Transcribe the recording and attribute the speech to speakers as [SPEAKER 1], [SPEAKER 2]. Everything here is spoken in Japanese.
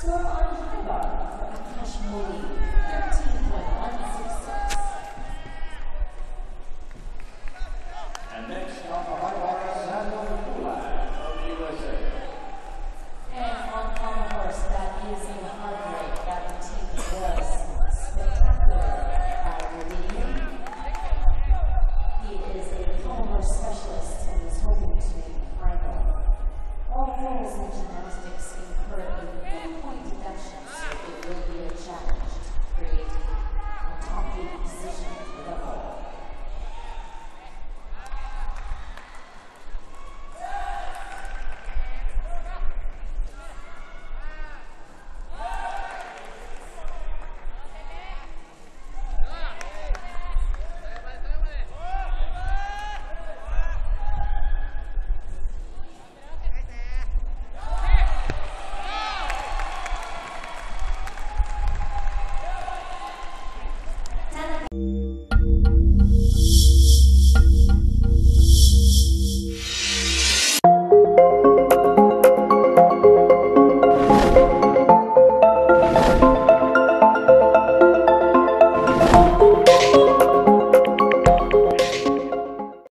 [SPEAKER 1] Sir, I have a testimony.